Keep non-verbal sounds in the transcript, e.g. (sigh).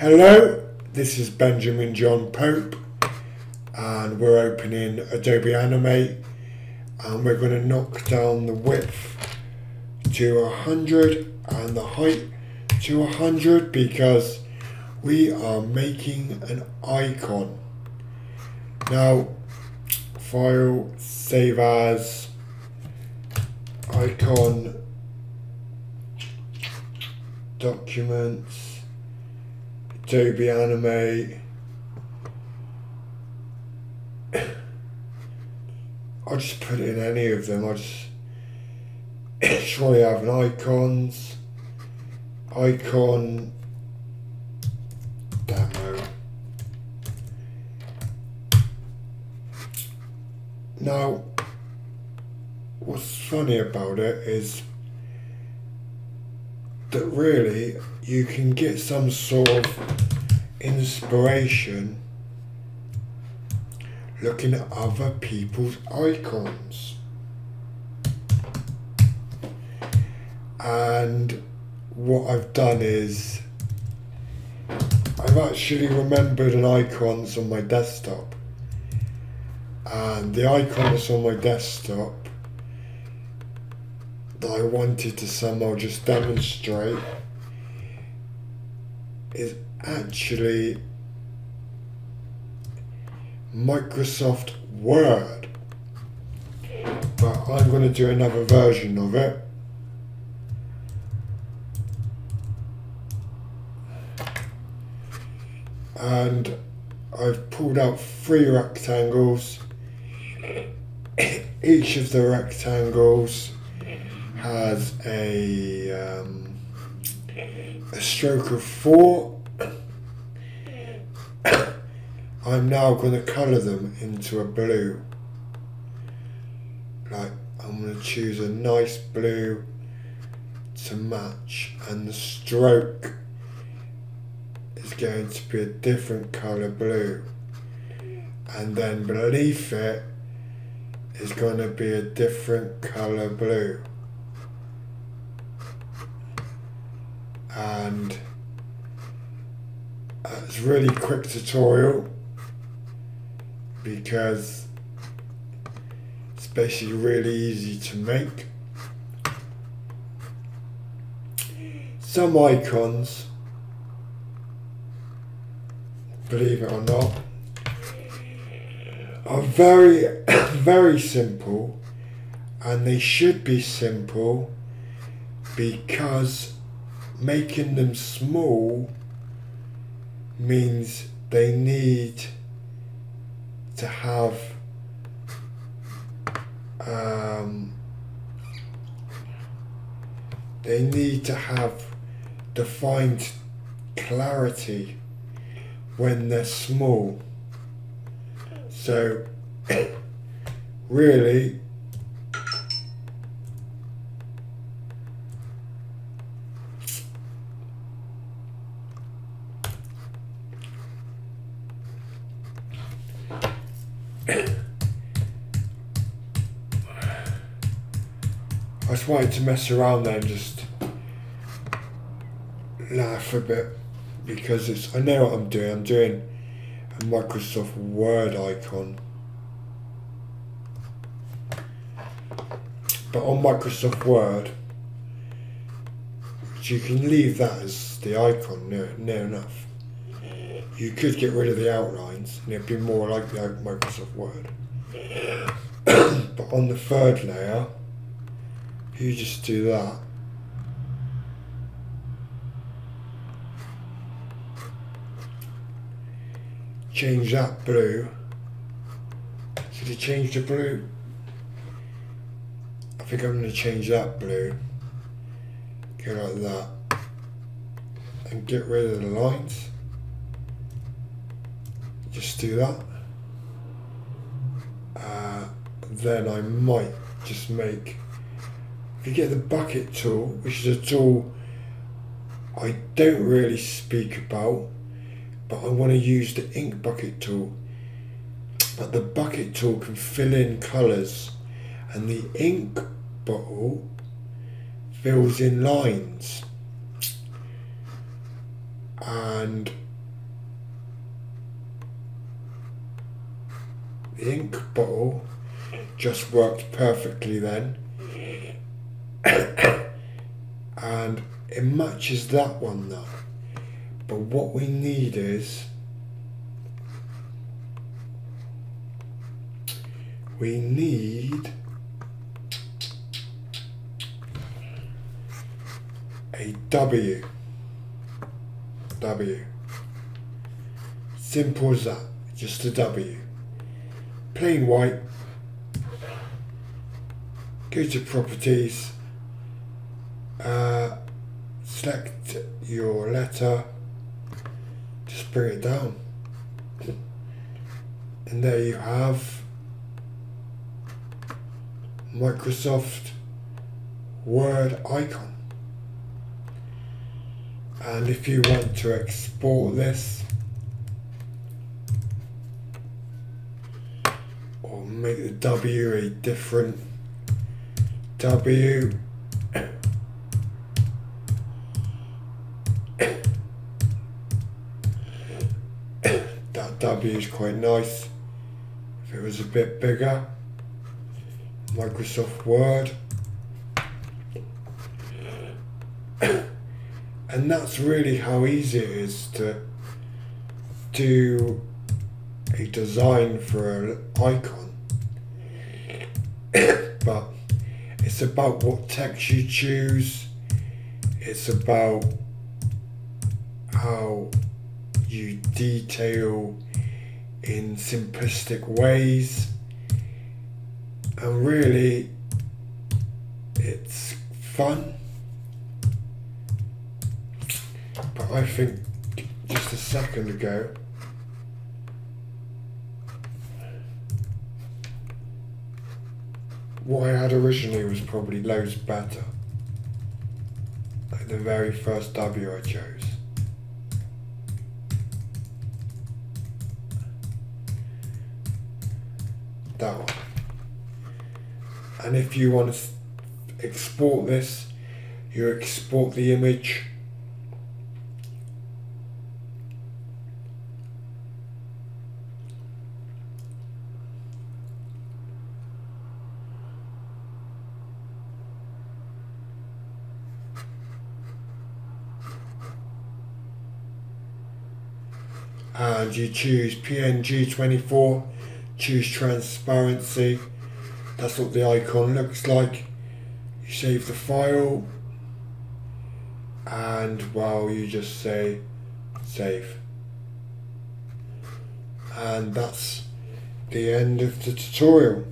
Hello, this is Benjamin John Pope, and we're opening Adobe Animate, and we're going to knock down the width to 100 and the height to 100 because we are making an icon. Now, file, save as, icon, documents, Adobe Anime. I'll just put in any of them. I'll just have an icons, icon, demo. Now, what's funny about it is that really you can get some sort of inspiration looking at other people's icons. And what I've done is I've actually remembered an icons on my desktop. And the icons on my desktop that I wanted to somehow just demonstrate is actually Microsoft Word. But I'm going to do another version of it. And I've pulled out three rectangles. (coughs) Each of the rectangles has a, um, a stroke of four. I'm now going to colour them into a blue. Like, I'm going to choose a nice blue to match and the stroke is going to be a different colour blue. And then beneath it is going to be a different colour blue. And uh, it's really quick tutorial because it's basically really easy to make. Some icons, believe it or not, are very, (coughs) very simple and they should be simple because making them small means they need to have um, they need to have defined clarity when they're small. So (coughs) really I just wanted to mess around there and just laugh a bit because it's I know what I'm doing. I'm doing a Microsoft Word icon. But on Microsoft Word, you can leave that as the icon near, near enough. You could get rid of the outlines and it'd be more like the Microsoft Word. (coughs) but on the third layer, you just do that. Change that blue. So to change the blue, I think I'm going to change that blue. Go like that. And get rid of the lines. Just do that. Uh, then I might just make if you get the bucket tool, which is a tool I don't really speak about, but I want to use the ink bucket tool. But the bucket tool can fill in colours and the ink bottle fills in lines. And ink bottle just worked perfectly then. (coughs) and it matches that one now. But what we need is we need a W. W. Simple as that, just a W. Plain white. Go to properties. Uh, select your letter. Just bring it down. And there you have Microsoft Word icon. And if you want to export this make the W a different W. That W is quite nice. If it was a bit bigger Microsoft Word. And that's really how easy it is to do a design for an icon but it's about what text you choose. It's about how you detail in simplistic ways. And really it's fun. But I think just a second ago what I had originally was probably loads better. Like the very first W I chose. That one. And if you want to export this you export the image Uh, and you choose PNG 24 choose transparency. That's what the icon looks like. You save the file. And well you just say save. And that's the end of the tutorial